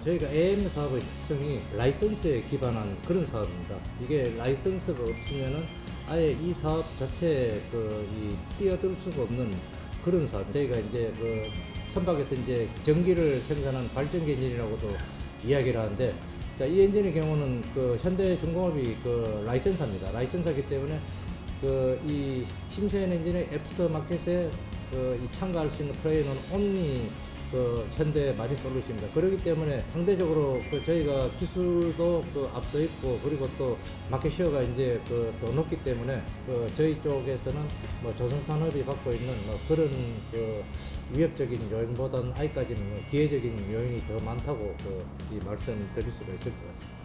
저희가 AM 사업의 특성이 라이선스에 기반한 그런 사업입니다. 이게 라이선스가 없으면은 아예 이 사업 자체에 그 이 뛰어들 수가 없는 그런 사업. 저희가 이제 그 선박에서 이제 전기를 생산하는 발전기 엔진이라고도 이야기를 하는데 자, 이 엔진의 경우는 그 현대중공업이 그 licensor입니다. licensor기 때문에 그 이 힘센 엔진의 애프터 마켓에 그 이 참가할 수 있는 player는 only 그 현대 마린 솔루션입니다. 그렇기 때문에 상대적으로 그 저희가 기술도 그 앞서 있고 그리고 또 마켓 시어가 이제 그 더 높기 때문에 그 저희 쪽에서는 뭐 조선 산업이 받고 있는 뭐 그런 그 위협적인 요인보다는 아직까지는 뭐 기회적인 요인이 더 많다고 그 이 말씀드릴 수가 있을 것 같습니다.